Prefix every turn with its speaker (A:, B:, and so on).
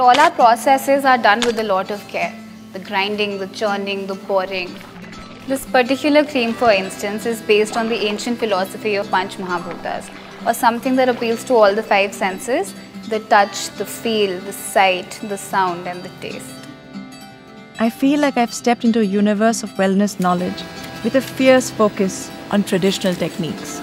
A: All our processes are done with a lot of care. The grinding, the churning, the pouring. This particular cream, for instance, is based on the ancient philosophy of Panch Mahabhutas, or something that appeals to all the five senses, the touch, the feel, the sight, the sound and the taste.
B: I feel like I've stepped into a universe of wellness knowledge with a fierce focus on traditional techniques.